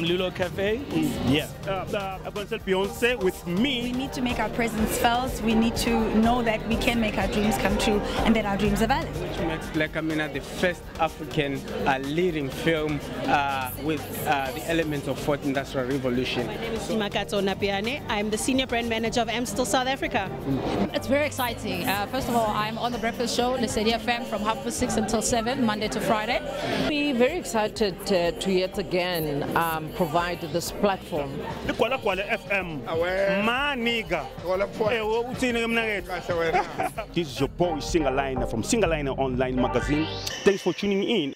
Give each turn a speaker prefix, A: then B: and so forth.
A: Mlulo Cafe. Yeah.
B: Uh, uh, I'm going to tell Beyonce with me.
C: We need to make our presence felt. We need to know that we can make our dreams come true and that our dreams are valid.
D: which makes Black Amina the first African uh, leading film uh, with uh, the elements of fourth industrial revolution.
E: My name is Makato Napiane. I'm the senior brand manager of Amstel South Africa.
F: It's very exciting. Uh, first of all, I'm on the breakfast show, Lesedi FM, from half past six until seven, Monday to Friday.
G: We're very excited uh, to yet again um, provide this platform.
B: Kwala Kwala FM. Ma nigga. Wo- uthini ke mna kethu? This is your boy Singaliner from Singaliner Online Magazine. Thanks for tuning in.